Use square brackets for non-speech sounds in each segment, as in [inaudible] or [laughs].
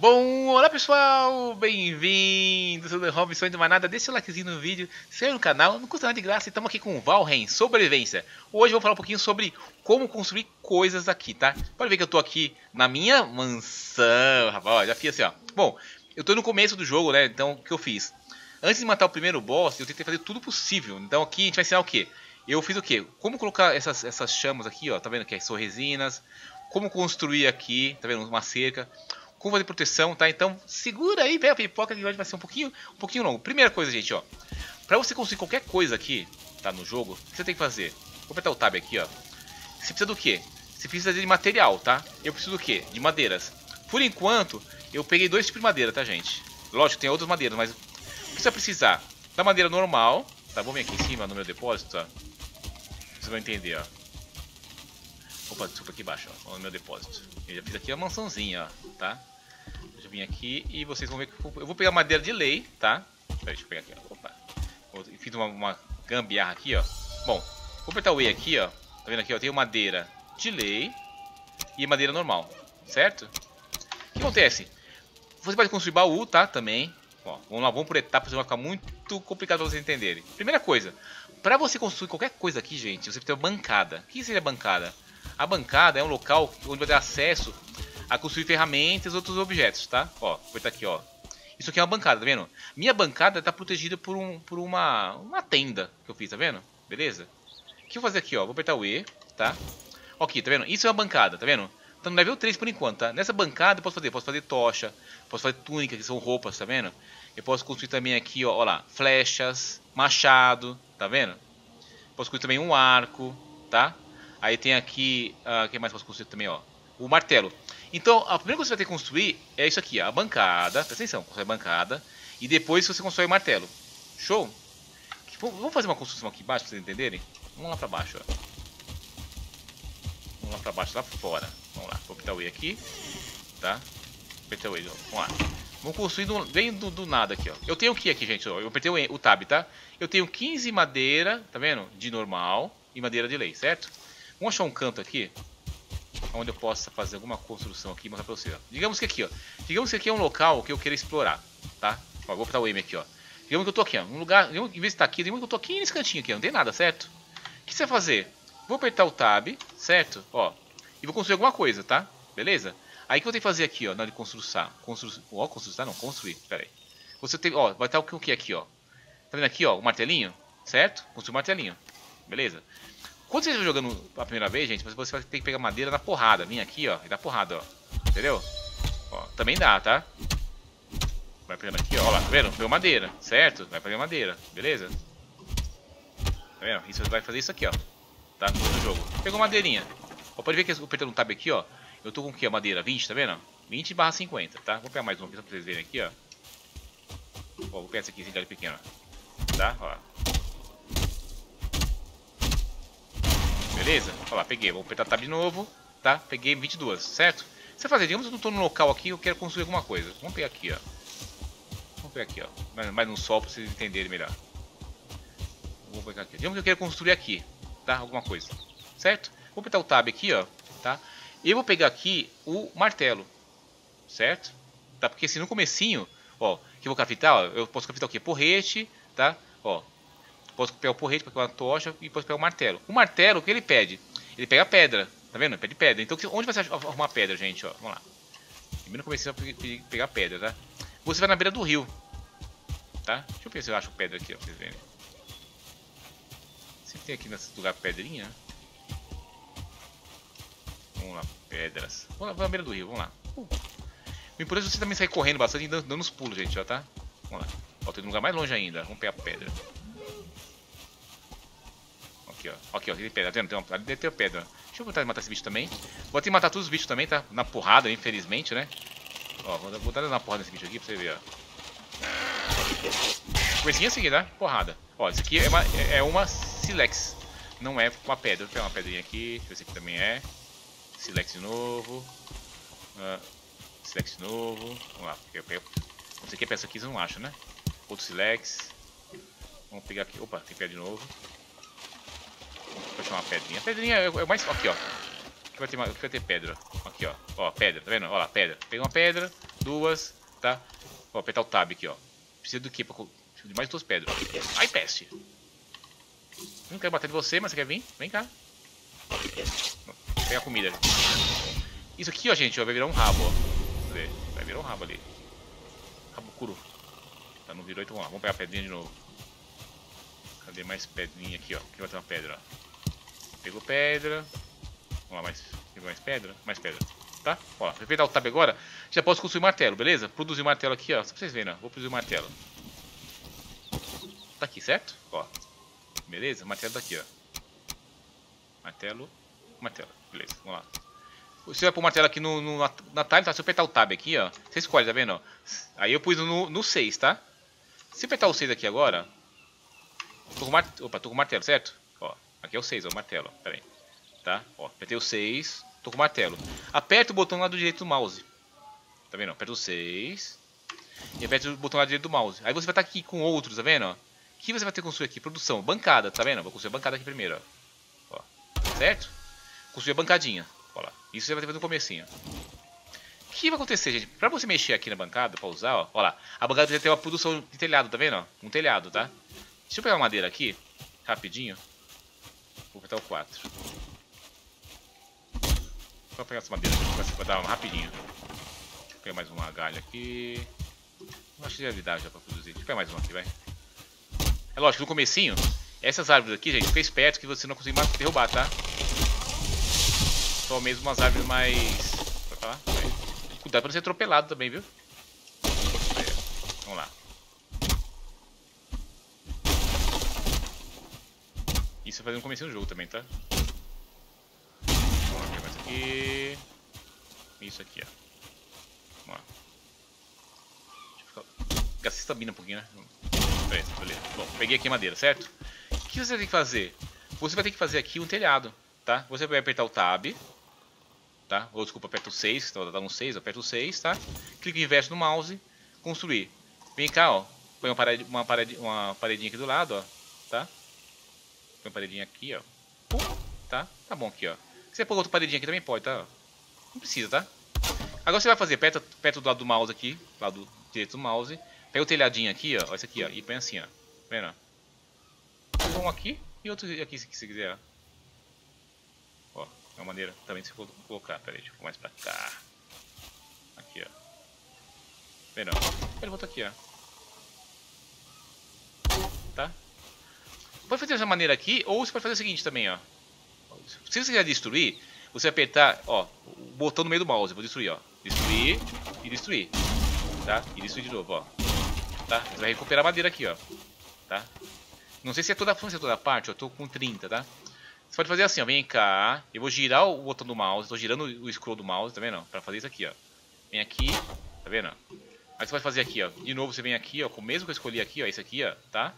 Bom, olá pessoal, bem-vindos, eu sou o Robson de Manada, deixa o likezinho no vídeo, se inscreve no canal, não custa nada de graça, estamos aqui com o Valheim, sobrevivência. Hoje eu vou falar um pouquinho sobre como construir coisas aqui, tá? Pode ver que eu tô aqui na minha mansão, rapaz, já fiz assim, ó. Bom, eu tô no começo do jogo, né, então o que eu fiz? Antes de matar o primeiro boss, eu tentei fazer tudo possível, então aqui a gente vai ensinar o que? Eu fiz o que? Como colocar essas, essas chamas aqui, ó, tá vendo que são resinas, como construir aqui, tá vendo, uma cerca curva de proteção, tá? Então segura aí, pega a pipoca que hoje vai ser um pouquinho, um pouquinho longo. Primeira coisa, gente, ó. Pra você construir qualquer coisa aqui, tá, no jogo, o que você tem que fazer? Vou apertar o tab aqui, ó. Você precisa do quê? Você precisa de material, tá? Eu preciso do quê? De madeiras. Por enquanto, eu peguei dois tipos de madeira, tá, gente? Lógico, tem outras madeiras, mas o que você vai precisar? Da madeira normal, tá? Vou vir aqui em cima no meu depósito, ó. Vocês vão entender, ó. Opa, desculpa aqui embaixo, ó, no meu depósito. Eu já fiz aqui a mansãozinha, ó, tá? Eu vir aqui e vocês vão ver que eu vou pegar madeira de lei, tá? Deixa eu pegar aqui, ó. Opa. Fiz uma, uma gambiarra aqui, ó. Bom, vou apertar o E aqui, ó. Tá vendo aqui, ó? Tenho madeira de lei e madeira normal, certo? O que acontece? Você pode construir baú, tá? Também. Ó, vamos lá, vamos por etapas, vai ficar muito complicado pra vocês entenderem. Primeira coisa, pra você construir qualquer coisa aqui, gente, você precisa ter uma bancada. O que seria bancada? A bancada é um local onde vai ter acesso a construir ferramentas e outros objetos, tá? Ó, vou botar aqui, ó. Isso aqui é uma bancada, tá vendo? Minha bancada está protegida por, um, por uma, uma tenda que eu fiz, tá vendo? Beleza? O que eu vou fazer aqui, ó? Vou apertar o E, tá? Ok, tá vendo? Isso é uma bancada, tá vendo? Então no level 3 por enquanto, tá? Nessa bancada eu posso fazer, posso fazer tocha, posso fazer túnica, que são roupas, tá vendo? Eu posso construir também aqui, ó, ó lá, flechas, machado, tá vendo? Posso construir também um arco, tá? Aí tem aqui, o uh, que mais posso construir também, ó? O martelo. Então, a primeira coisa que você vai ter que construir é isso aqui, a bancada. Presta atenção, constrói a bancada. E depois você constrói o martelo. Show? Vamos fazer uma construção aqui embaixo para vocês entenderem? Vamos lá para baixo, ó. Vamos lá para baixo, lá fora. Vamos lá, vou apertar o E aqui. Tá? Apertar o E, ó. Vamos lá. Vamos construir bem do, do, nada aqui, ó. Eu tenho o que aqui, gente? Eu apertei o, o tab, tá? Eu tenho 15 madeira, tá vendo? De normal e madeira de lei, certo? Vamos achar um canto aqui onde eu possa fazer alguma construção aqui mostrar pra você. Ó. Digamos que aqui, ó. Digamos que aqui é um local que eu queira explorar, tá? Ó, vou botar o M aqui, ó. Digamos que eu tô aqui, ó. Um lugar, em vez de estar aqui, digamos que eu tô aqui nesse cantinho aqui, ó. Não tem nada, certo? O que você vai fazer? Vou apertar o Tab, certo? Ó. E vou construir alguma coisa, tá? Beleza? Aí o que eu tenho que fazer aqui, ó, na hora de construção? Constru... Ó, construção, não, construir, pera aí. Você tem, ó, vai estar o que aqui, ó. Tá vendo aqui, ó, o martelinho, certo? Construir o martelinho, beleza? Quando você estiver jogando a primeira vez, gente, você vai ter que pegar madeira na porrada. Vem aqui, ó, e dá porrada, ó. Entendeu? Ó, também dá, tá? Vai pegando aqui, ó, ó lá, tá vendo? Pegou madeira, certo? Vai pegar madeira, beleza? Tá vendo? Isso vai fazer isso aqui, ó. Tá? No jogo. Pegou madeirinha. Ó, pode ver que eu apertando um tab aqui, ó. Eu tô com o que? A madeira 20, tá vendo? 20 barra 50, tá? Vou pegar mais um aqui só pra vocês verem aqui, ó. Ó, vou pegar esse aqui, esse galho pequeno, Tá? Ó. Beleza? Olha lá, peguei. Vou apertar tab de novo, tá? Peguei 22, certo? Você fazer, digamos que eu estou no local aqui eu quero construir alguma coisa. Vamos pegar aqui, ó. Vamos pegar aqui, ó. Mais, no sol para vocês entenderem melhor. Vou pegar aqui. Digamos que eu quero construir aqui, tá? Alguma coisa, certo? Vou apertar o tab aqui, ó, tá? Eu vou pegar aqui o martelo, certo? Tá? Porque se no comecinho, ó, que eu vou craftar, ó, eu posso craftar o quê? Porrete, tá? Ó, Posso pegar o porrete, pegar uma tocha e posso pegar o martelo. O martelo, o que ele pede? Ele pega pedra, tá vendo? Ele pede pedra. Então, onde você arrumar pedra, gente? Ó, vamos lá. Primeiro comecei a pegar pedra, tá? Você vai na beira do rio, tá? Deixa eu ver se eu acho pedra aqui, ó, pra vocês verem. Você tem aqui nesse lugar pedrinha? Vamos lá, pedras. Vamos lá, na beira do rio, vamos lá. Uh. O importante é você também sair correndo bastante e dando, dando os pulos, gente, ó, tá? Vamos lá. Ó, tem um lugar mais longe ainda. Vamos pegar pedra. Aqui, ó. Aqui, ó. Tem pedra. Tem uma, ali tem pedra. Deixa eu botar matar esse bicho também. Vou ter que matar todos os bichos também, tá? Na porrada, infelizmente, né? Ó, vou botar na porrada nesse bicho aqui pra você ver, ó. Coisinha assim, né? Porrada. Ó, isso aqui é uma, é uma silex. Não é uma pedra. Vou pegar uma pedrinha aqui. Esse aqui também é. Silex de novo. Uh, silex de novo. Vamos lá. Eu pego... Não sei que é peça aqui, você não acha, né? Outro silex. Vamos pegar aqui. Opa, tem pedra de novo. Achar uma pedrinha. A pedrinha é o mais... Aqui, ó. Aqui vai ter, uma... Aqui vai ter pedra. Aqui, ó. Ó, pedra. Tá vendo? Ó lá, pedra. Peguei uma pedra. duas, tá? Vou apertar o tab aqui, ó. Precisa do que? De mais duas pedras. Ai, peste. Não quero bater em você, mas você quer vir? Vem cá. Vou pegar comida. Isso aqui, ó, gente, ó, vai virar um rabo, ó. Vai virar um rabo ali. Rabo. Tá, não virou, então lá. Vamos pegar a pedrinha de novo. Cadê mais pedrinha aqui, ó? Aqui vai ter uma pedra, ó. Pegou pedra. Vamos lá, mais, mais pedra? Mais pedra. Tá? Ó, apertar o tab agora. Já posso construir martelo, beleza? Produzir martelo aqui, ó. Só pra vocês verem, ó. Vou produzir martelo. Tá aqui, certo? Ó. Beleza? Martelo tá aqui, ó. Martelo. Martelo. Beleza, vamos lá. Você vai pôr o martelo aqui no, no, na, tá? Se eu apertar o tab aqui, ó. Você escolhe, tá vendo? Aí eu pus no, no 6, tá? Se eu apertar o 6 aqui agora. Tô com martelo. Opa, tô com martelo, certo? Aqui é o 6, ó. O martelo. Pera aí. Tá? Ó. Apertei o 6. Tô com o martelo. Aperta o botão lá do direito do mouse. Tá vendo? Aperta o 6. E aperta o botão lá do direito do mouse. Aí você vai estar aqui com outros, tá vendo? Ó que você vai ter que construir aqui? Produção, bancada, tá vendo? Vou construir a bancada aqui primeiro, ó. ó certo? Construir a bancadinha. Ó lá. Isso você vai ter que fazer no comecinho. O que vai acontecer, gente? Pra você mexer aqui na bancada, pra usar, ó, ó lá. A bancada precisa ter uma produção de telhado, tá vendo? Um telhado, tá? Deixa eu pegar uma madeira aqui, rapidinho. Vou apertar o 4. Vou pegar essa madeira aqui, vai dar rapidinho. Vou pegar mais uma galha aqui. Acho que já dá já pra produzir. Deixa eu pegar mais uma aqui, vai. É lógico, no comecinho, essas árvores aqui, gente, fica esperto que você não consiga mais derrubar, tá? Só mesmo umas árvores mais... Cuidado pra não ser atropelado também, viu? Vamos lá. Isso vai fazer no começo do jogo também, tá? Vamos pegar mais aqui. Isso aqui, ó. Vamos lá. Deixa eu ficar... Gastar estamina um pouquinho, né? beleza. Bom, peguei aqui a madeira, certo? O que você tem que fazer? Você vai ter que fazer aqui um telhado, tá? Você vai apertar o Tab, tá? Ou desculpa, aperta o 6, então tá no 6, aperta o 6, tá? Clica em no mouse, construir. Vem cá, ó. Põe uma, parede, uma, parede, uma paredinha aqui do lado, ó. Tá? Põe paredinha aqui, ó. Tá? Tá bom aqui, ó. Você pôr outra paredinha aqui também pode, tá? Não precisa, tá? Agora você vai fazer, aperta, aperta do lado do mouse aqui, lado direito do mouse. Pega o telhadinho aqui, ó. Esse aqui, ó. E põe assim, ó. Vendo? Um aqui e outro aqui, se quiser. Ó, é uma maneira também de se colocar. Pera aí, deixa eu mais pra cá. Aqui, ó. Vendo? Ele volta aqui, ó. Tá? Pode fazer dessa maneira aqui, ou você pode fazer o seguinte também, ó. Se você quiser destruir, você apertar, ó, o botão no meio do mouse. Vou destruir, ó. Destruir e destruir. Tá? E destruir de novo, ó tá? Você vai recuperar madeira aqui, ó. Tá? Não sei se é toda a se é toda a parte, eu tô com 30, tá? Você pode fazer assim, ó, vem cá, eu vou girar o botão do mouse, tô girando o scroll do mouse, tá vendo? Pra fazer isso aqui, ó. Vem aqui, tá vendo? Aí você vai fazer aqui, ó. De novo você vem aqui, ó, com o mesmo que eu escolhi aqui, ó, esse aqui, ó, tá?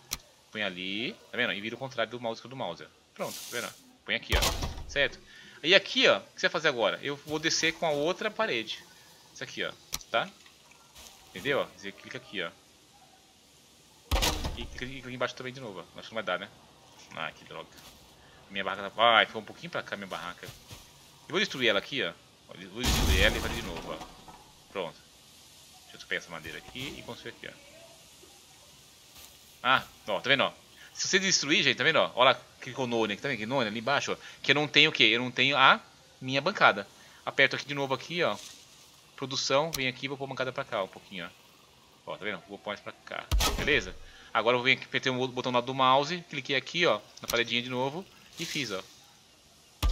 Põe ali, tá vendo? E vira o contrário do mouse do mouse, ó. Pronto, tá vendo? Põe aqui, ó. Certo? E aqui, ó, o que você vai fazer agora? Eu vou descer com a outra parede. Isso aqui, ó, tá? Entendeu? Você clica aqui, ó. E clica aqui embaixo também de novo. Acho que não vai dar, né? Ah, que droga. Minha barraca tá... Ai, ficou um pouquinho pra cá minha barraca. Eu vou destruir ela aqui, ó. Vou destruir ela e fazer de novo, ó. Pronto. Deixa eu pegar essa madeira aqui e construir aqui, ó. Ah, ó, tá vendo, ó? Se você destruir, gente, tá vendo, ó? Olha lá, clicou no aqui, tá vendo aqui, no ali embaixo, ó. Que eu não tenho o quê? Eu não tenho a minha bancada. Aperto aqui de novo aqui, ó. Produção, vem aqui vou pôr a bancada pra cá um pouquinho, ó. Ó, tá vendo? Vou pôr mais pra cá. Beleza? Agora eu venho aqui, apertei o botão lado do mouse, cliquei aqui, ó, na paredinha de novo e fiz, ó.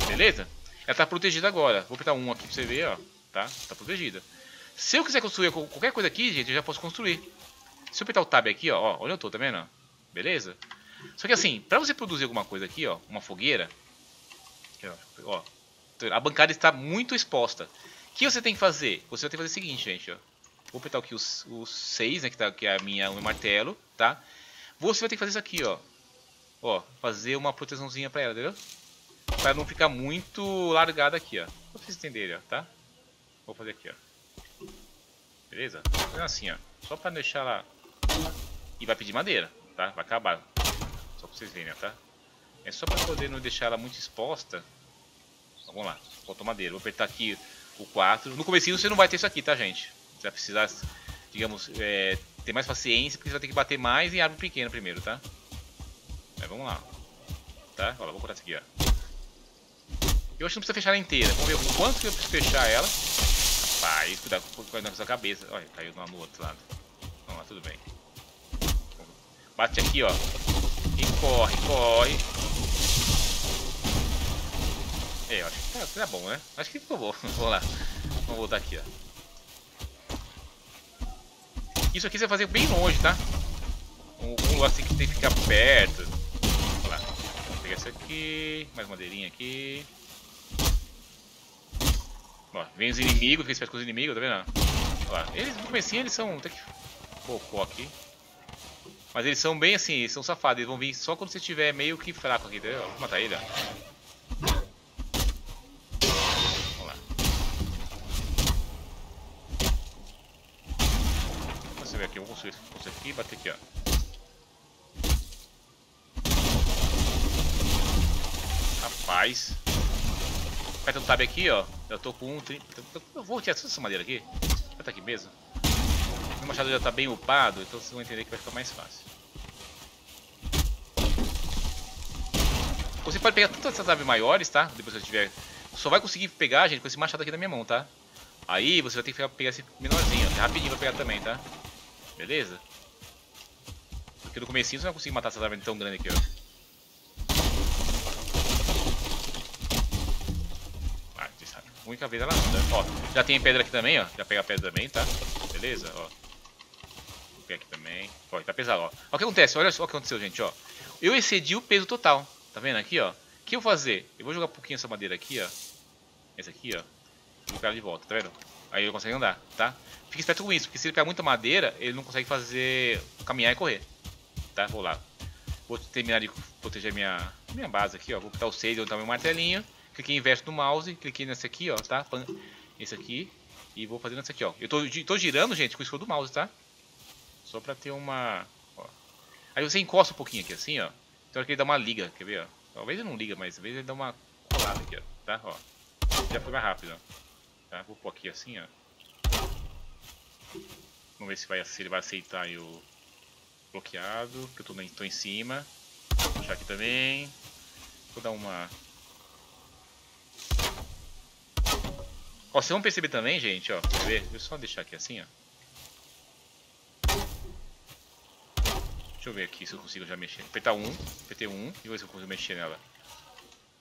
Beleza? Ela tá protegida agora. Vou apertar um aqui pra você ver, ó. Tá? Tá protegida. Se eu quiser construir qualquer coisa aqui, gente, eu já posso construir. Se eu apertar o tab aqui, ó, ó onde eu tô, tá vendo? Beleza? Só que assim, pra você produzir alguma coisa aqui, ó, uma fogueira, ó, a bancada está muito exposta. O que você tem que fazer? Você vai ter que fazer o seguinte, gente, ó. Vou apertar aqui os, os seis, né, que, tá, que é a minha, o meu martelo, tá? Você vai ter que fazer isso aqui, ó. Ó, fazer uma proteçãozinha pra ela, entendeu? Pra não ficar muito largada aqui, ó. Pra vocês entenderem, ó, tá? Vou fazer aqui, ó. Beleza? Fazendo assim, ó. Só pra deixar ela... E vai pedir madeira, tá? Vai acabar. Só pra vocês verem, tá? É só pra poder não deixar ela muito exposta. Vamos lá. Faltou madeira. Vou apertar aqui o 4. No comecinho você não vai ter isso aqui, tá, gente? Você vai precisar, digamos, é, ter mais paciência, porque você vai ter que bater mais em árvore pequena primeiro, tá? Mas vamos lá. Tá? Olha, vou cortar isso aqui, ó. Eu acho que não precisa fechar ela inteira. Vamos ver o quanto que eu preciso fechar ela. Rapaz, cuidado com a sua cabeça. Olha, caiu no outro lado. Vamos lá, tudo bem. Bate aqui, ó. E corre, corre. É, acho que tá, tá bom, né? Acho que ficou bom. [laughs] Vamos lá. Vamos voltar aqui, ó. Isso aqui você vai fazer bem longe, tá? Um, um assim que tem que ficar perto. Vamos lá. Vou pegar esse aqui. Mais madeirinha aqui. Ó, vem os inimigos, eles fazem com os inimigos, tá vendo? Lá. Eles, no comecinho, eles são até que... Bocó aqui. Mas eles são bem assim, eles são safados. Eles vão vir só quando você estiver meio que fraco aqui, entendeu? Vou matar ele, ó. ver aqui, vamos construir aqui e bater aqui, ó. Rapaz. Aperta o tab aqui, ó. Eu tô com um... Eu vou tirar essa madeira aqui. Aperta aqui mesmo. Machado já tá bem upado, então vocês vão entender que vai ficar mais fácil. Você pode pegar todas essas aves maiores, tá? Depois que você tiver... Só vai conseguir pegar, gente, com esse machado aqui na minha mão, tá? Aí você vai ter que pegar esse menorzinho. É rapidinho pra pegar também, tá? Beleza? Porque no comecinho você não vai conseguir matar essa árvore tão grande aqui, ó. Ah, a única vez ela anda. Ó, já tem pedra aqui também, ó. Já pega a pedra também, tá? Beleza? Ó. Ó, tá pesado, ó. O que acontece, olha só o que aconteceu, gente, ó. Eu excedi o peso total. Tá vendo aqui, ó? O que eu vou fazer? Eu vou jogar um pouquinho essa madeira aqui, ó. Essa aqui, ó. E vou pegar de volta, tá vendo? Aí ele consegue andar, tá? Fique esperto com isso, porque se ele pegar muita madeira, ele não consegue fazer caminhar e correr. Tá? Vou lá. Vou terminar de proteger minha, minha base aqui, ó. Vou botar o 6 onde tá meu martelinho. Cliquei inverso do mouse, cliquei nesse aqui, ó, tá? Esse aqui. E vou fazendo esse aqui, ó. Eu tô, tô girando, gente, com o escudo do mouse, tá? Só pra ter uma... Ó. Aí você encosta um pouquinho aqui, assim, ó. Então que ele dá uma liga, quer ver, ó? Talvez ele não liga, mas vezes ele dá uma colada aqui, ó. Tá? Ó. Já foi mais rápido, ó. Tá? Vou pôr aqui assim, ó. Vamos ver se, vai, se ele vai aceitar aí o bloqueado, que eu tô, tô em cima. Vou puxar aqui também. Vou dar uma... Ó, vocês vão perceber também, gente, ó. Deixa eu só deixar aqui assim, ó. Deixa eu ver aqui se eu consigo já mexer. Apertar um, apertei um e ver se eu consigo mexer nela.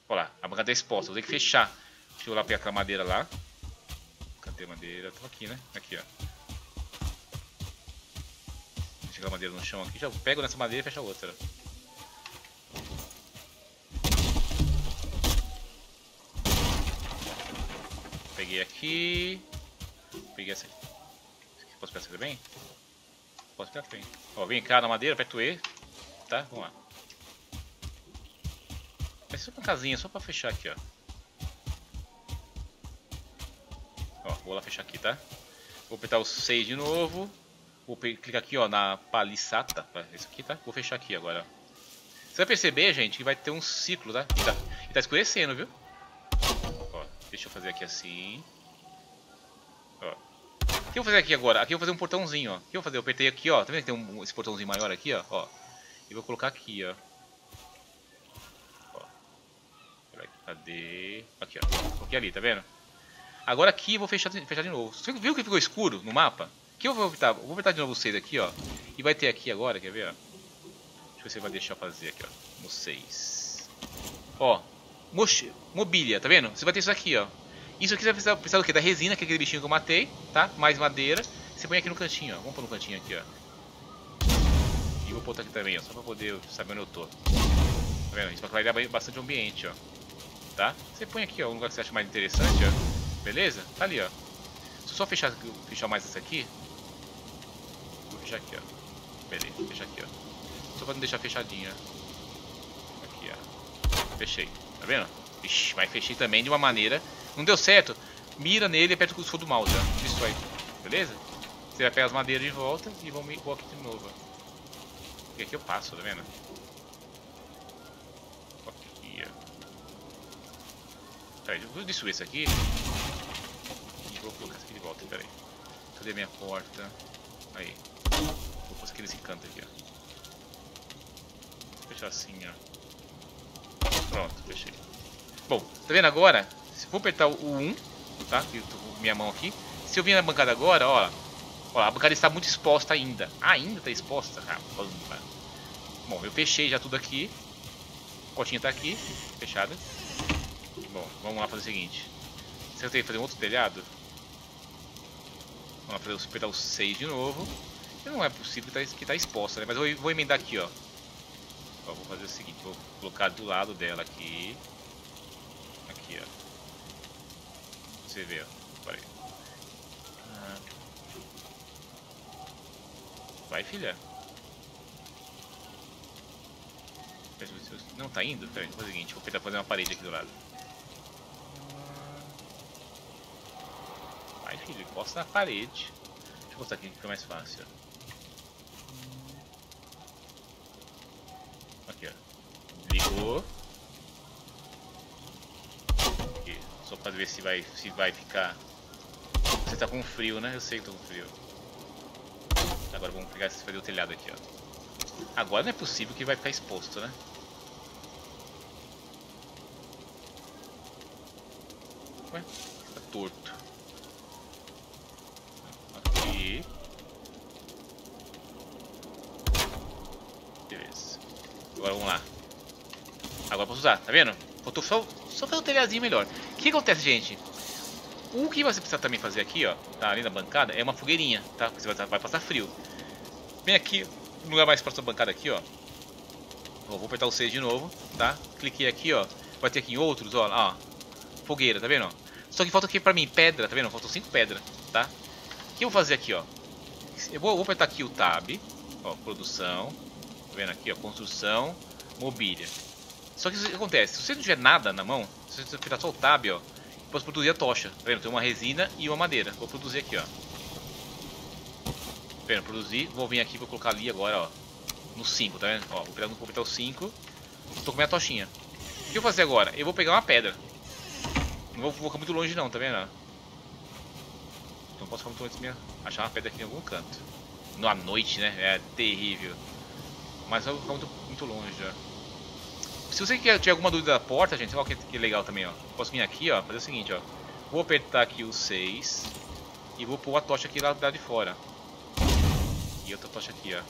Olha lá, a bancada é exposta, vou ter que fechar. Deixa eu lá pegar aquela madeira lá. Cadê a madeira? Tô aqui, né? Aqui, ó. Deixa a madeira no chão aqui. Já pego nessa madeira e fecho a outra. Peguei aqui. Peguei essa aqui. Posso pegar essa também? Posso pegar também. Ó, vem cá na madeira, aperto E. Tá? Vamos lá. É só uma casinha, só pra fechar aqui, ó. Ó, vou lá fechar aqui, tá? Vou apertar o 6 de novo. Vou clicar aqui, ó, na paliçata. Esse aqui, tá? Vou fechar aqui agora. Você vai perceber, gente, que vai ter um ciclo, tá? E tá, e tá escurecendo, viu? Ó, deixa eu fazer aqui assim. Que eu vou fazer aqui agora? Aqui eu vou fazer um portãozinho, ó. O que eu vou fazer? Eu apertei aqui, ó. Tá vendo que tem um, esse portãozinho maior aqui, ó? ó. E vou colocar aqui, ó. ó. Cadê? Aqui, ó. Coloquei ali, tá vendo? Agora aqui eu vou fechar, fechar de novo. Você viu que ficou escuro no mapa? Aqui eu vou apertar, vou apertar de novo 6 aqui, ó. E vai ter aqui agora, quer ver, ó? Deixa eu ver se vai deixar fazer aqui, ó. No 6. Ó, mobília, tá vendo? Você vai ter isso aqui, ó. Isso aqui você vai precisar, do quê? Da resina, que é aquele bichinho que eu matei, tá? Mais madeira. Você põe aqui no cantinho, ó. Vamos pôr no cantinho aqui, ó. E vou botar aqui também, ó. Só pra poder saber onde eu tô. Tá vendo? Isso vai clarear bastante o ambiente, ó. Tá? Você põe aqui, ó, um lugar que você acha mais interessante, ó. Beleza? Tá ali, ó. Se eu só fechar, fechar mais esse aqui. Vou fechar aqui, ó. Beleza, fechar aqui, ó. Só pra não deixar fechadinho, ó. Aqui, ó. Fechei. Tá vendo? Ixi, mas fechei também de uma maneira. Não deu certo. Mira nele e aperta o cursor do mouse, ó. Destrói. Beleza? Você vai pegar as madeiras de volta e vou aqui de novo. E aqui eu passo, tá vendo? Aqui, ó. Tá, eu vou destruir isso aqui. E vou colocar isso aqui de volta, peraí. Cadê a minha porta? Aí. Vou fazer aqui nesse canto aqui, ó. Fechar assim, ó. Pronto, fechei. Bom, tá vendo agora? Se for apertar o 1, tá? Eu tô com minha mão aqui. Se eu vir na bancada agora, ó. Ó, a bancada está muito exposta ainda. Ainda está exposta? Bom, eu fechei já tudo aqui. A portinha tá aqui, fechada. Bom, vamos lá fazer o seguinte. Se eu tenho que fazer um outro telhado, vamos lá apertar o 6 de novo. E não é possível que tá, que tá exposta, né? Mas eu vou emendar aqui, ó. ó. Vou fazer o seguinte, vou colocar do lado dela aqui. Aqui, ó. Ah. Vai, filha. Não, tá indo? Peraí, vou fazer o seguinte, vou tentar fazer uma parede aqui do lado. Vai, filho, encosta na parede. Deixa eu botar aqui que fica mais fácil. Aqui, ó. Ligou. Aqui, só pra ver se vai, se vai ficar... Você tá com frio, né? Eu sei que tô com frio. Agora vamos pegar esse fazer o telhado aqui, ó. Agora não é possível que vai ficar exposto, né? Ué, tá torto. Aqui. Beleza. Agora vamos lá. Agora posso usar, tá vendo? Faltou só, só fazer um telhazinho melhor. O que acontece, gente? O que você precisa também fazer aqui, ó, tá ali na bancada, é uma fogueirinha, tá? Porque você vai, passar frio. Vem aqui, no lugar mais próximo da bancada aqui, ó. Vou apertar o 6 de novo, tá? Cliquei aqui, ó. Vai ter aqui em outros, ó. ó fogueira, tá vendo? Só que falta aqui pra mim pedra, tá vendo? Faltam 5 pedras, tá? O que eu vou fazer aqui, ó? Eu vou, vou apertar aqui o tab, ó, produção. Tá vendo aqui, ó, construção, mobília. Só que o que acontece? Se você não tiver nada na mão, se você apertar só o tab, ó, posso produzir a tocha. Tá vendo? Tem uma resina e uma madeira. Vou produzir aqui, ó. Pera, produzir. Vou vir aqui, vou colocar ali agora, ó. No 5, tá vendo? Ó, vou pegar, vou apertar o 5. Tô com minha tochinha. O que eu vou fazer agora? Eu vou pegar uma pedra. Não vou colocar muito longe não, tá vendo? Não posso ficar muito longe de minha... achar uma pedra aqui em algum canto. Na noite, né? É terrível. Mas eu vou ficar muito, muito longe já. Se você quer, tiver alguma dúvida da porta, gente, olha que, que legal também, ó. Posso vir aqui, ó, fazer o seguinte, ó. Vou apertar aqui o 6 e vou pôr a tocha aqui lá, lá de fora. E outra tocha aqui, ó.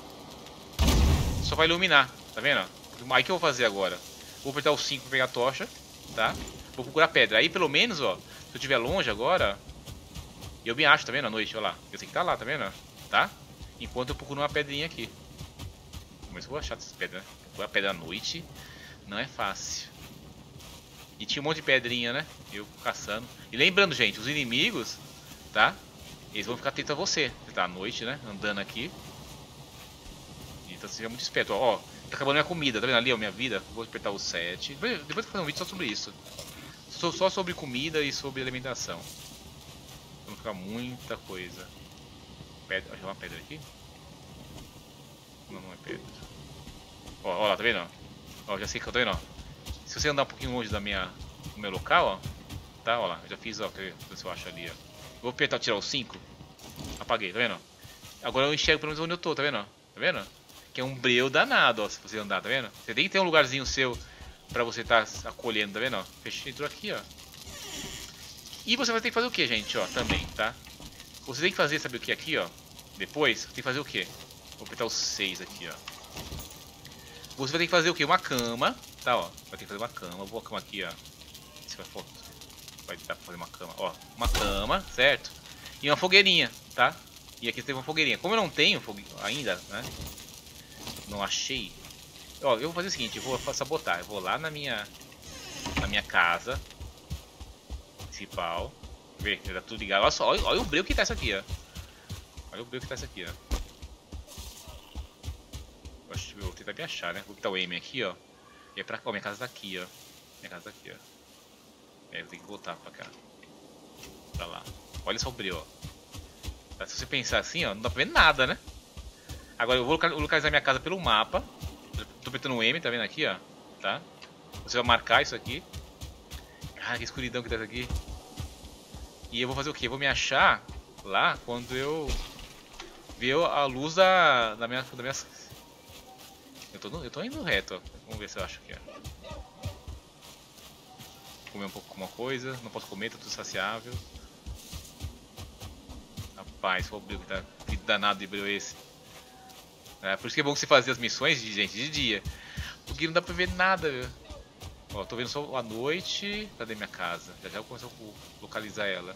Só vai iluminar, tá vendo? Aí que eu vou fazer agora? Vou apertar o 5 pra pegar a tocha, tá? Vou procurar pedra. Aí pelo menos, ó, se eu estiver longe agora, eu me acho, tá vendo? À noite, ó lá. Eu sei que tá lá, tá vendo? Tá? Enquanto eu procuro uma pedrinha aqui. Mas eu vou achar essas pedras, né? Procurar pedra à noite não é fácil. E tinha um monte de pedrinha, né? Eu caçando. E lembrando, gente, os inimigos, tá? Eles vão ficar atentos a você. Você tá à noite, né? Andando aqui. Então seja muito esperto. Ó, tá acabando minha comida. Tá vendo ali, ó, minha vida? Vou apertar o 7. Depois, eu vou fazer um vídeo só sobre isso. Só, sobre comida e sobre alimentação. Vai ficar muita coisa. Pedra. Achei uma pedra aqui? Não, não é pedra. Ó, ó lá, tá vendo? Ó, já sei que eu tô vendo, ó. Se você andar um pouquinho longe da minha, do meu local, ó. Tá, ó lá. Eu já fiz, ó. Ver se eu acho ali, ó. Vou apertar tirar o 5. Apaguei, tá vendo? Agora eu enxergo pelo menos onde eu tô, tá vendo? Tá vendo? Que é um breu danado, ó, se você andar, tá vendo? Você tem que ter um lugarzinho seu pra você estar tá acolhendo, tá vendo? Fechei, entrou aqui, ó. E você vai ter que fazer o que, gente, ó, também, tá? Você tem que fazer, sabe o que aqui, ó? Depois, tem que fazer o que? Vou apertar o 6 aqui, ó. Você vai ter que fazer o que? Uma cama, tá, ó. Vai ter que fazer uma cama. Vou colocar uma aqui, ó. Se vai, vai dar pra fazer uma cama. Ó, uma cama, certo? E uma fogueirinha, tá? E aqui tem uma fogueirinha. Como eu não tenho ainda, né? Não achei. Ó, eu vou fazer o seguinte, eu vou sabotar. Eu vou lá na minha na minha casa principal. Que tá tudo ligado. Olha só, olha, olha o breu que tá isso aqui, ó. Olha o breu que tá isso aqui, ó. Acho que tentar me achar, né? Vou botar o aim aqui, ó. E é pra cá. Ó, minha casa tá aqui, ó. Minha casa aqui, ó. É, tenho que voltar pra cá. Pra lá. Olha só o breu, ó. Se você pensar assim, ó, não dá pra ver nada, né? Agora eu vou localizar minha casa pelo mapa. Tô apertando o M, tá vendo aqui, ó? Tá? Você vai marcar isso aqui. Ah, que escuridão que tá aqui. E eu vou fazer o quê? Eu vou me achar lá quando eu ver a luz da, da minha, da minha... Eu tô, eu tô indo reto. Vamos ver se eu acho que é. Comer um pouco alguma coisa, não posso comer, tá tudo saciável. Rapaz, qual brilho que, tá, que danado de brilho é esse. É, por isso que é bom você fazer as missões, de gente, de dia. Porque não dá pra ver nada, viu? Ó, tô vendo só a noite. Cadê minha casa? Já já eu começo a localizar ela.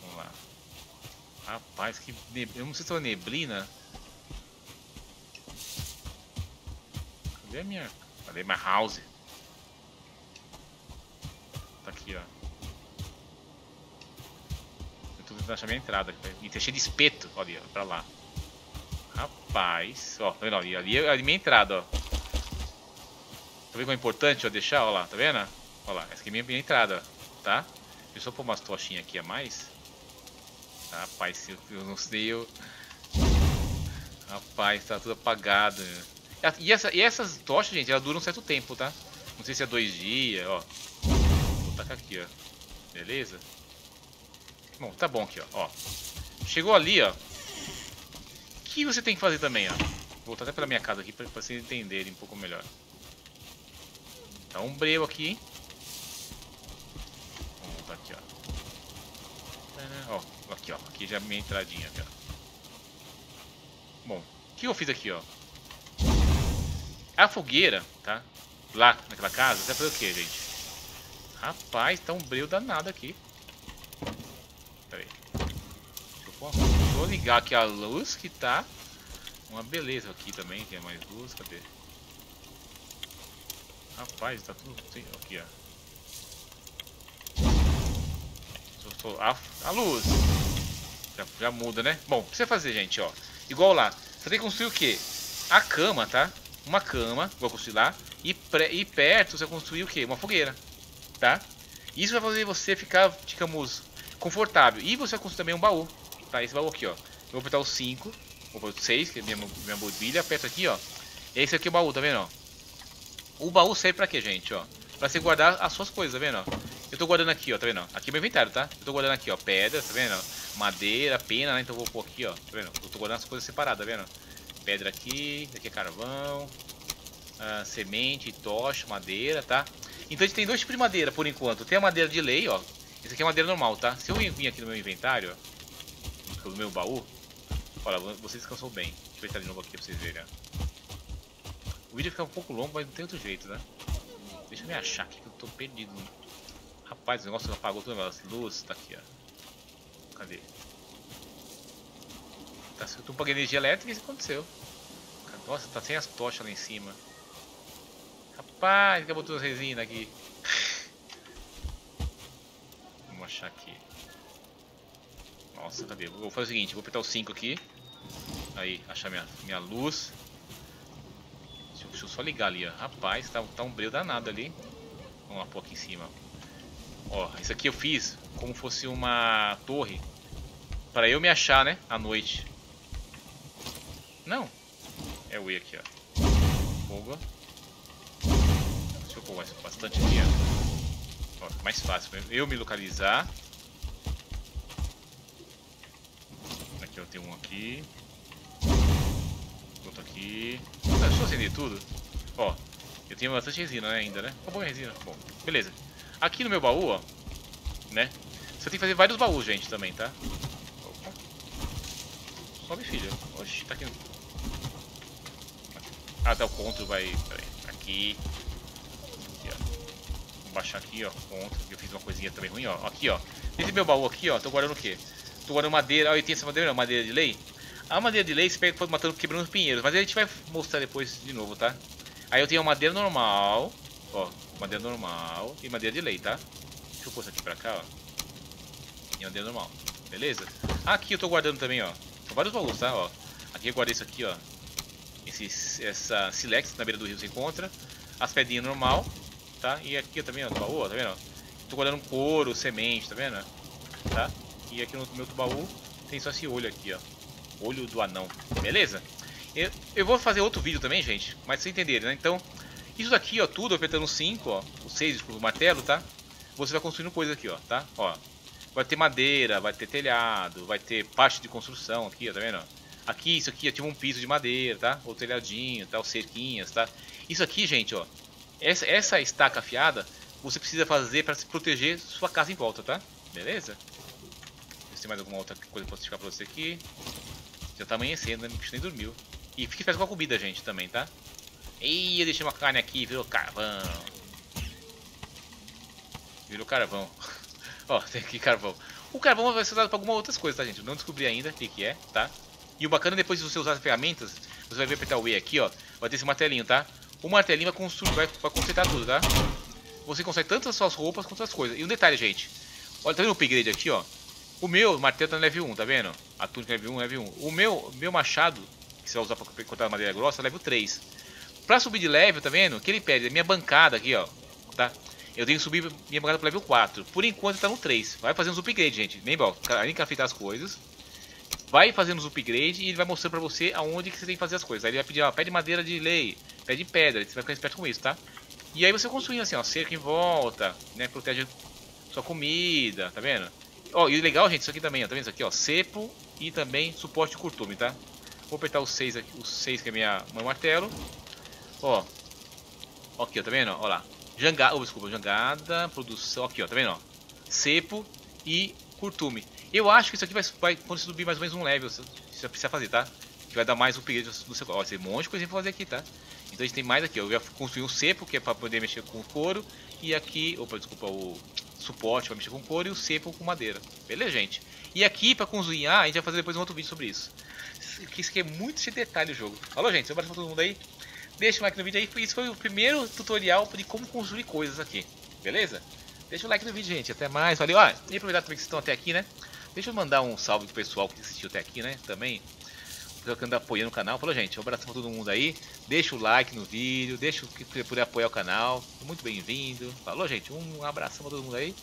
Vamos lá. Rapaz, que neblina. Eu não sei se é uma neblina. Cadê a minha. Cadê minha house? Tá aqui, ó. Eu tô tentando achar minha entrada. E tá cheio de espeto. Olha, pra lá. Rapaz, ó, tá vendo? Ali, ali é a minha entrada, ó. Tá vendo como é importante eu deixar? Ó lá, tá vendo? Ó lá, essa aqui é minha, minha entrada, tá? Deixa eu só pôr umas tochinhas aqui a mais. Rapaz, eu, eu não sei, eu... Rapaz, tá tudo apagado. E, essa, e essas tochas, gente, elas duram um certo tempo, tá? Não sei se é dois dias, ó. Vou tacar aqui, ó. Beleza? Bom, tá bom aqui, ó. ó. Chegou ali, ó que você tem que fazer também, ó. Vou voltar até pela minha casa aqui para vocês entenderem um pouco melhor. Tá um breu aqui. Vamos voltar aqui, ó. Ó, aqui, ó. Aqui já é minha entradinha. Bom, o que eu fiz aqui, ó? A fogueira, tá? Lá naquela casa, você vai fazer o que, gente? Rapaz, tá um breu danado aqui. Pera aí. Vou ligar aqui a luz que tá uma beleza aqui também, tem mais luz, cadê? Rapaz, tá tudo aqui, ó. A, a luz já, já, muda, né? Bom, que você fazer, gente, ó. Igual lá, você tem que construir o quê? A cama, tá? Uma cama, vou construir lá. E, pré, e perto você construir o quê? Uma fogueira, tá? Isso vai fazer você ficar, digamos, confortável. E você vai construir também um baú tá? Esse baú aqui, ó. Eu vou apertar o 5, vou apertar o 6, que é minha, minha mobília, aperto aqui, ó. Esse aqui é o baú, tá vendo, ó? O baú serve pra quê, gente, ó? Pra você guardar as suas coisas, tá vendo, ó? Eu tô guardando aqui, ó, tá vendo? Aqui é meu inventário, tá? Eu tô guardando aqui, ó, pedras, tá vendo? Madeira, pena, né? Então eu vou pôr aqui, ó, tá vendo? Eu tô guardando as coisas separadas, tá vendo? Pedra aqui, aqui é carvão, ah, semente, tocha, madeira, tá? Então a gente tem dois tipos de madeira por enquanto. Tem a madeira de lei, ó. Esse aqui é madeira normal, tá? Se eu vir aqui no meu inventário, ó, pelo meu baú. Olha, você descansou bem. Deixa eu entrar de novo aqui pra vocês verem. O vídeo fica um pouco longo, mas não tem outro jeito, né? Deixa eu me achar aqui que eu tô perdido. Rapaz, o negócio apagou tudo, as luzes tá aqui, ó. Cadê? Tá, eu tô pagando energia elétrica isso aconteceu. Nossa, tá sem as tochas lá em cima. Rapaz, acabou todas as resinas aqui. [laughs] Vamos achar aqui. Nossa, cadê? Vou fazer o seguinte, vou apertar o 5 aqui. Aí, achar minha, minha luz. Deixa eu, deixa eu, só ligar ali, ó. Rapaz, tá, tá um brilho danado ali. Vamos lá pôr aqui em cima. Ó, isso aqui eu fiz como fosse uma torre. Pra eu me achar, né? À noite. Não. É o E aqui, ó. Fogo. Deixa eu pôr bastante aqui, ó. mais fácil. Eu me localizar. Aqui eu tenho um aqui. Outro aqui. Deixa eu acender tudo. Ó, eu tenho bastante resina né, ainda, né? Acabou a resina. Bom, beleza. Aqui no meu baú, ó, né? Você tem que fazer vários baús, gente, também, tá? Opa. Sobe, filha. Oxi, tá aqui. Ah, tá, o conto vai... Peraí, aqui. Aqui. Vou baixar aqui, ó, conto. Eu fiz uma coisinha também ruim, ó. Aqui, ó. Nesse meu baú aqui, ó, tô guardando o quê? Tô guardando madeira. Olha, tem essa madeira, não, madeira de lei. A madeira de lei você pega matando, quebrando os pinheiros. Mas a gente vai mostrar depois de novo, tá? Aí eu tenho a madeira normal. Ó, madeira normal e madeira de lei, tá? Deixa eu pôr isso aqui pra cá, ó. E madeira normal. Beleza? Aqui eu tô guardando também, ó. São vários baús, tá? Ó. Aqui eu guardei isso aqui, ó. Esse, essa silex na beira do rio se encontra. As pedrinhas normal, tá? E aqui também, ó, no baú, ó, tá vendo? Tô guardando couro, semente, tá vendo? Tá? E aqui no meu outro baú tem só esse olho aqui, ó. Olho do anão. Beleza? Eu, eu vou fazer outro vídeo também, gente. Mas vocês entenderem, né? Então, isso daqui, ó, tudo apertando 5, ó. O 6 com o martelo, tá? você vai construindo coisa aqui, ó, tá? Ó, vai ter madeira, vai ter telhado, vai ter parte de construção aqui, ó, tá vendo? Aqui, isso aqui, eu tive um piso de madeira, tá? O telhadinho, tá? Os cerquinhas, tá? Isso aqui, gente, ó, essa, essa estaca afiada, você precisa fazer para se proteger sua casa em volta, tá? Beleza? Se tem mais alguma outra coisa que posso explicar pra você aqui. Já tá amanhecendo, né? O bicho nem dormiu. E fique esperto com a comida, gente, também, tá? Ih, eu deixei uma carne aqui, virou carvão. Virou carvão. [laughs] Ó, tem aqui carvão. O carvão vai ser usado para algumas outras coisas, tá, gente? Eu não descobri ainda o que, que é, tá? E o bacana, depois de você usar as ferramentas, você vai ver apertar o E aqui, ó. Vai ter esse martelinho, tá? O martelinho vai, construir, vai, vai consertar tudo, tá? Você consegue tanto as suas roupas quanto as coisas. E um detalhe, gente. Olha, tá vendo o upgrade aqui, ó? O meu martelo tá no level 1, tá vendo? A túnica level 1, level 1. O meu, meu machado, que você vai usar pra cortar madeira grossa, é level 3. Pra subir de level, tá vendo? O que ele pede? É minha bancada aqui, ó. Tá? Eu tenho que subir minha bancada pro level 4. Por enquanto tá no 3. Vai fazendo os upgrades, gente. Lembra, ó. Além de as coisas. Vai fazendo os upgrades e ele vai mostrando pra você aonde que você tem que fazer as coisas. Aí ele vai pedir, ó, pede madeira de lei, pede pedra. Você vai ficar esperto com isso, tá? E aí você construindo assim, ó, cerca em volta, né? Protege sua comida, tá vendo? Ó, e legal, gente, isso aqui também, ó, tá vendo isso aqui, ó, cepo e também suporte de curtume, tá? Vou apertar os 6 aqui, os 6 que é minha, meu martelo. Ó. Aqui, ó, tá vendo? Ó lá. Jangada, oh, desculpa, jangada, produção, aqui, ó, tá vendo? Ó? Cepo e curtume. Eu acho que isso aqui vai, vai quando você subir mais ou menos um level, você vai precisar fazer, tá? Que vai dar mais upgrade do seu. Ó, tem um monte de coisa pra fazer aqui, tá? Então a gente tem mais aqui, ó. Eu já construí um cepo, que é pra poder mexer com couro. E aqui, opa, desculpa, o suporte para mexer com couro e o cepo com madeira. Beleza, gente? E aqui, pra cozinhar, a gente vai fazer depois um outro vídeo sobre isso. Isso aqui é muito de detalhe o jogo. Falou, gente? Um abraço pra todo mundo aí. Deixa o like no vídeo aí. Isso foi o primeiro tutorial de como construir coisas aqui. Beleza? Deixa o like no vídeo, gente. Até mais. Valeu. Ah, e aproveitar também que vocês estão até aqui, né? Deixa eu mandar um salve pro pessoal que assistiu até aqui, né? Também. Pessoal que anda apoiando o canal. Falou, gente. Um abraço pra todo mundo aí. Deixa o like no vídeo. Deixa o que puder apoiar o canal. Muito bem-vindo. Falou, gente. Um abraço pra todo mundo aí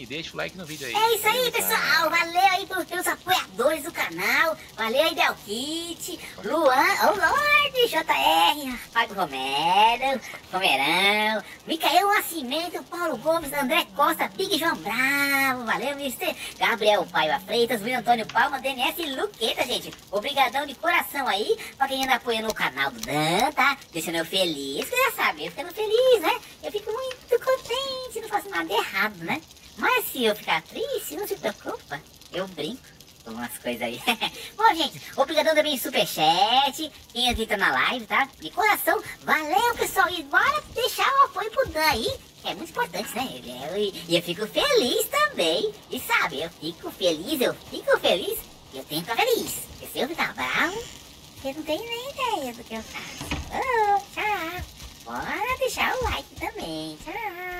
e deixa o like no vídeo aí. É isso aí, pessoal. Valeu aí pelos, pelos apoiadores do canal. Valeu aí, Delkit, Luan, o oh Lorde, JR, Fábio Romero, Romerão, Micael Nascimento, Paulo Gomes, André Costa, Big João Bravo. Valeu, Mister Gabriel Paiva Freitas, Luiz Antônio Palma, DNS e Luqueta, gente. Obrigadão de coração aí pra quem anda apoiando o canal do Dan, tá? Deixando eu feliz, que já sabe, eu ficando feliz, né? Eu fico muito contente, não faço nada errado, né? Mas se eu ficar triste, não se preocupa. Eu brinco com umas coisas aí. [laughs] Bom, gente, obrigadão também superchat. Quem entra na live, tá? De coração, valeu, pessoal. E bora deixar o apoio pro Dan aí. É muito importante, né? E eu fico feliz também. E sabe, eu fico feliz, eu fico feliz. E eu tenho que ficar feliz. Porque se eu ficar bravo, eu não tenho nem ideia do que eu faço. Oh, tchau. Bora deixar o like também. Tchau.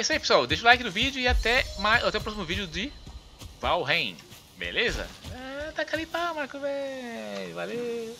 É isso aí, pessoal. Deixa o like no vídeo e até, mais, até o próximo vídeo de Valheim. Beleza? É, tá ali pau, Marco, velho. Valeu.